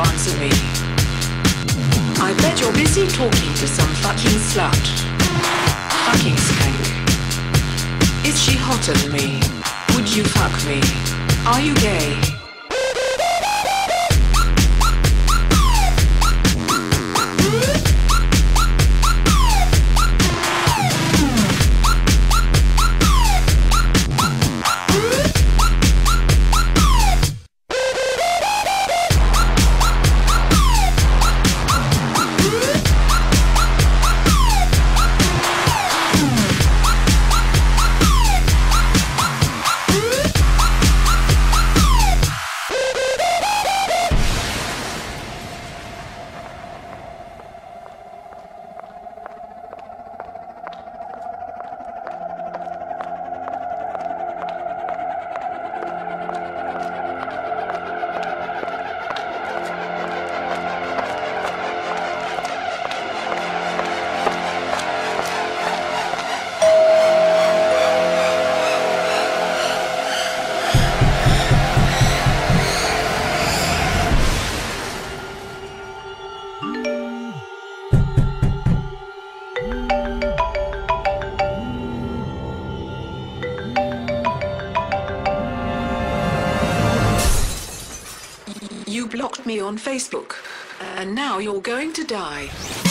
answer me. I bet you're busy talking to some fucking slut. Fucking skank. Is she hotter than me? Would you fuck me? Are you gay? Facebook. And now you're going to die.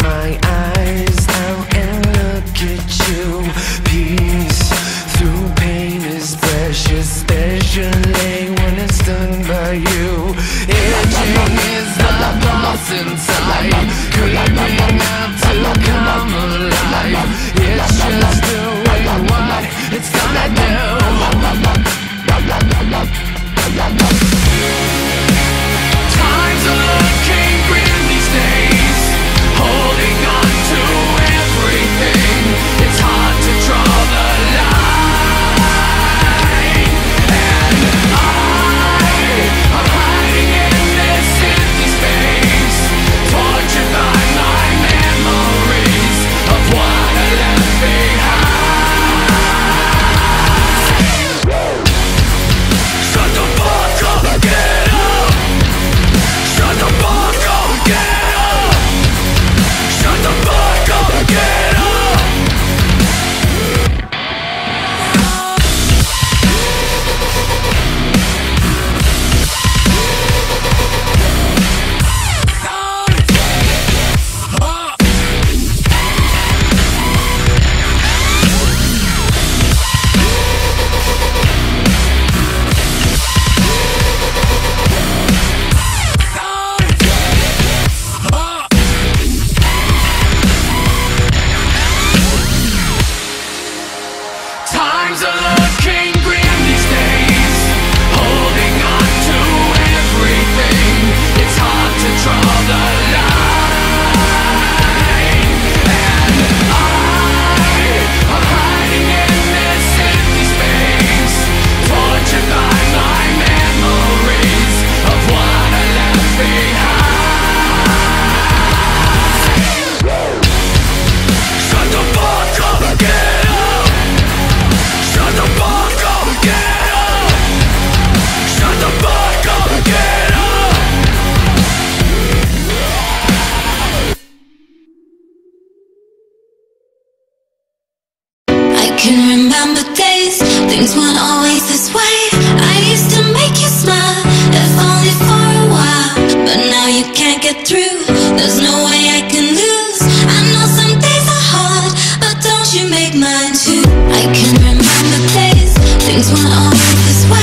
my eyes. Now and look at you. Peace through pain is precious Especially when it's done by you. Is the inside. Creeping up to come alive? Things went on this way